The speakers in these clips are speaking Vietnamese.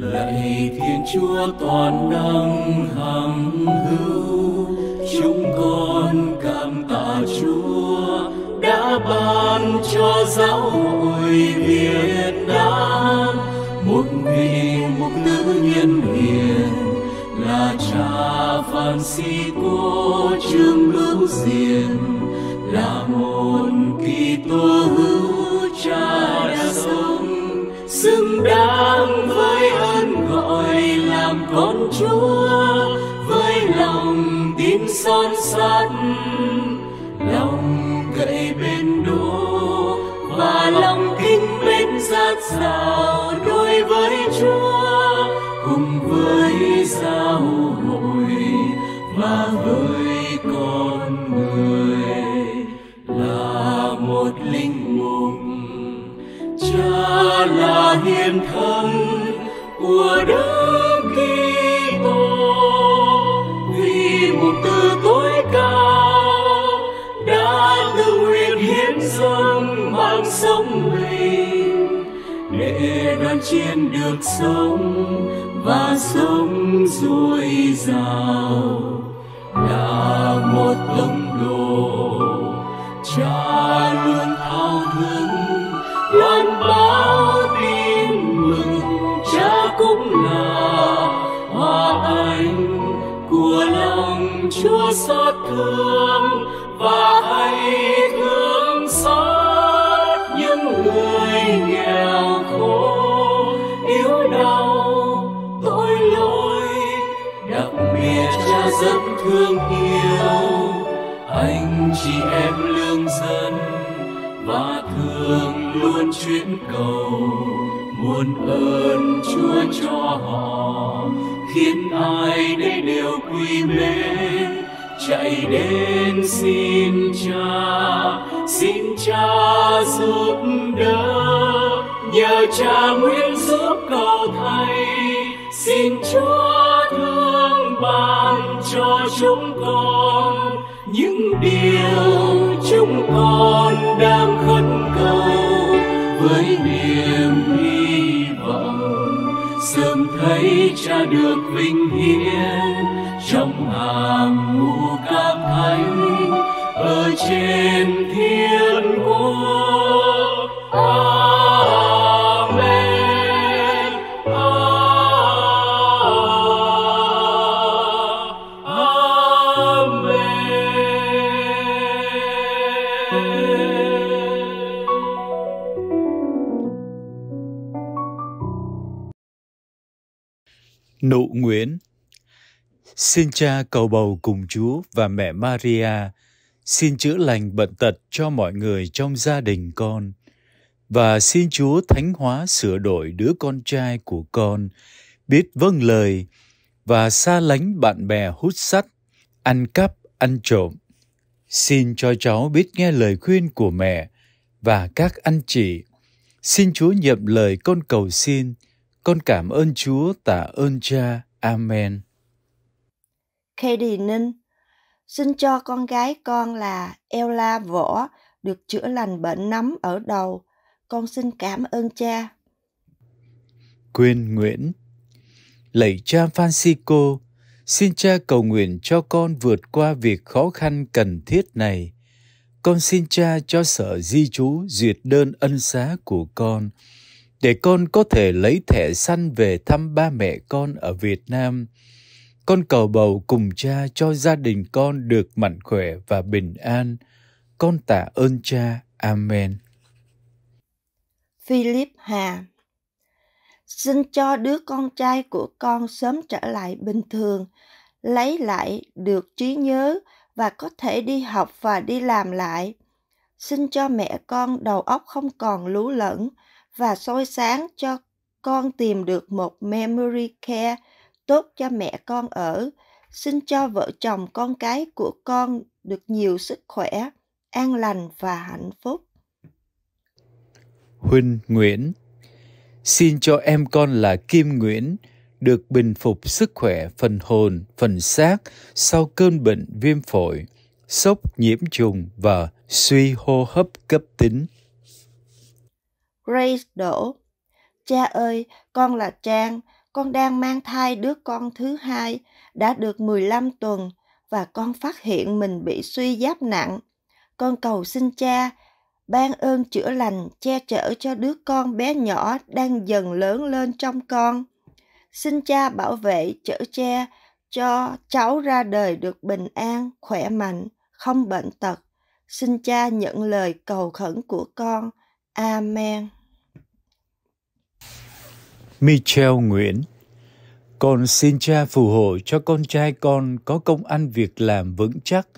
lạy thiên chúa toàn năng hằng hữu, chúng con cảm tạ chúa đã ban cho giáo hội việt nam một vị mục nữ nhân hiền là cha Francisco trương lưu diền, là một kỳ tô hữu cha đã sống, xứng đáng với con chúa với lòng tin son sắt, lòng cậy bên đô và lòng kính mến rát rào đối với chúa, cùng với giáo hội và với con người là một linh mục. Cha là hiền thân của đấng sống mình. Để đoàn chiên được sống và sống dồi dào. Là một tông đồ, cha luôn thao thức loan báo tin mừng. Cha cũng là hoa anh của lòng chúa xót thương và hãy rất thương yêu. Anh chị em lương dân và thường luôn chuyến cầu. Muôn ơn chúa cho họ, khiến ai đây đều quy mến chạy đến xin cha xin cha giúp đỡ. Nhờ cha nguyện giúp cầu thầy xin chúa ban cho chúng con những điều chúng con đang khấn cầu. Với niềm hy vọng, sớm thấy cha được vinh hiển trong hàng ngũ các thánh ở trên thiên quốc Nụ Nguyễn. Xin cha cầu bầu cùng Chúa và mẹ Maria, xin chữa lành bệnh tật cho mọi người trong gia đình con. Và xin Chúa thánh hóa sửa đổi đứa con trai của con, biết vâng lời và xa lánh bạn bè hút sắt, ăn cắp, ăn trộm. Xin cho cháu biết nghe lời khuyên của mẹ và các anh chị. Xin Chúa nhậm lời con cầu xin. Con cảm ơn Chúa, tạ ơn Cha. Amen. Katie Ninh xin cho con gái con là Ella Võ được chữa lành bệnh nấm ở đầu. Con xin cảm ơn cha. Quyên Nguyễn Lạy cha Francisco, xin cha cầu nguyện cho con vượt qua việc khó khăn cần thiết này. Con xin cha cho sở di trú duyệt đơn ân xá của con, để con có thể lấy thẻ săn về thăm ba mẹ con ở Việt Nam. Con cầu bầu cùng cha cho gia đình con được mạnh khỏe và bình an. Con tạ ơn cha. Amen. Philip Hà Xin cho đứa con trai của con sớm trở lại bình thường, lấy lại được trí nhớ và có thể đi học và đi làm lại. Xin cho mẹ con đầu óc không còn lú lẫn và soi sáng cho con tìm được một memory care tốt cho mẹ con ở. Xin cho vợ chồng con cái của con được nhiều sức khỏe, an lành và hạnh phúc. Huynh Nguyễn Xin cho em con là Kim Nguyễn được bình phục sức khỏe phần hồn, phần xác sau cơn bệnh viêm phổi, sốc nhiễm trùng và suy hô hấp cấp tính. Grace đổ, Cha ơi, con là Trang, con đang mang thai đứa con thứ hai, đã được 15 tuần và con phát hiện mình bị suy giáp nặng. Con cầu xin cha ban ơn chữa lành che chở cho đứa con bé nhỏ đang dần lớn lên trong con. Xin cha bảo vệ chở che cho cháu ra đời được bình an, khỏe mạnh, không bệnh tật. Xin cha nhận lời cầu khẩn của con. Amen. Michel Nguyễn Con xin cha phù hộ cho con trai con có công ăn việc làm vững chắc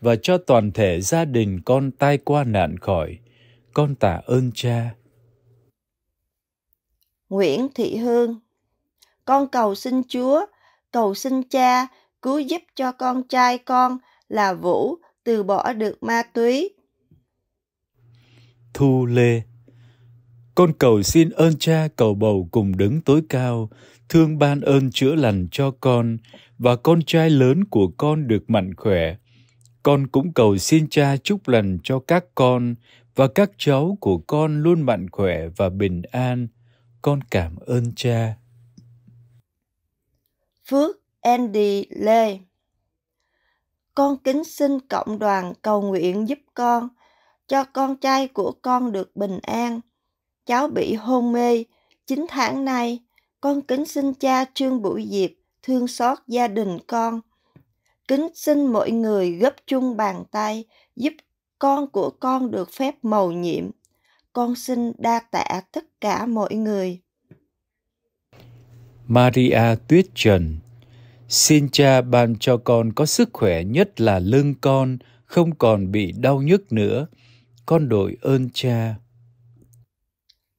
và cho toàn thể gia đình con tai qua nạn khỏi. Con tạ ơn cha. Nguyễn Thị Hương Con cầu xin Chúa, cầu xin cha cứu giúp cho con trai con là Vũ từ bỏ được ma túy. Thu Lê con cầu xin ơn cha cầu bầu cùng đứng tối cao, thương ban ơn chữa lành cho con và con trai lớn của con được mạnh khỏe. Con cũng cầu xin cha chúc lành cho các con và các cháu của con luôn mạnh khỏe và bình an. Con cảm ơn cha. Phước Andy Lê Con kính xin cộng đoàn cầu nguyện giúp con, cho con trai của con được bình an cháu bị hôn mê. 9 tháng nay, con kính xin cha Trương Bửu Diệp thương xót gia đình con. Kính xin mọi người gấp chung bàn tay giúp con của con được phép mầu nhiệm. Con xin đa tạ tất cả mọi người. Maria Tuyết Trần Xin cha ban cho con có sức khỏe nhất là lưng con không còn bị đau nhức nữa. Con đội ơn cha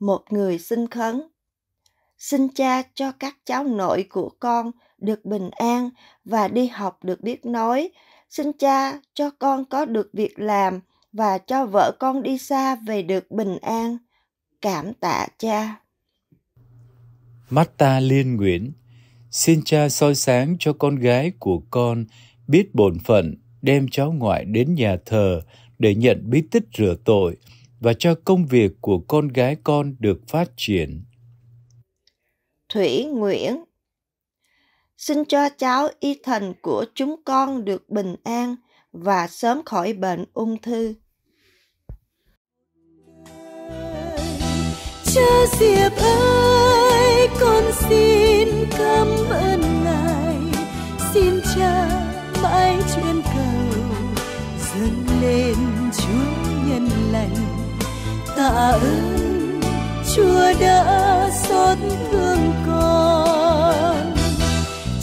một người xin khấn. Xin cha cho các cháu nội của con được bình an và đi học được biết nói. Xin cha cho con có được việc làm và cho vợ con đi xa về được bình an. Cảm tạ cha. Mắt ta liên nguyện, xin cha soi sáng cho con gái của con biết bổn phận đem cháu ngoại đến nhà thờ để nhận bí tích rửa tội và cho công việc của con gái con được phát triển. Thủy Nguyễn Xin cho cháu y thần của chúng con được bình an và sớm khỏi bệnh ung thư. Cha Diệp ơi, con xin cảm ơn Ngài, xin cha mãi chuyên cầu dâng lên tạ ơn, chúa đã xót thương con.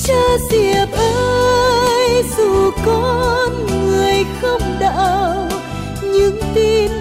Cha diệp ơi, dù con người không đạo, nhưng tin